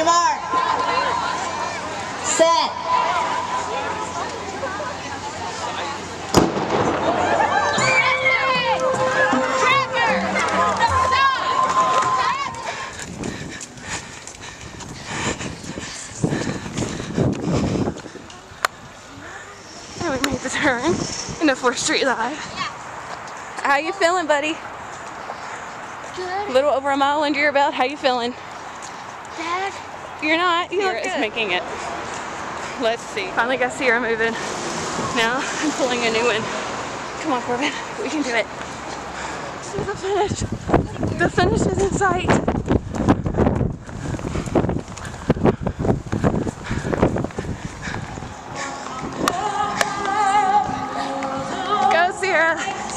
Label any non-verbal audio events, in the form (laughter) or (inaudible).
your mark. Set. And we made the turn into 4th Street Live. How you feeling, buddy? Good. A little over a mile under your belt. How you feeling? Dad. You're not. You Sierra is making it. Let's see. Finally got Sierra moving. Now (laughs) I'm pulling a new one. Come on, Corbin. We can do it. See the finish. The finish is in sight. Go, Sierra.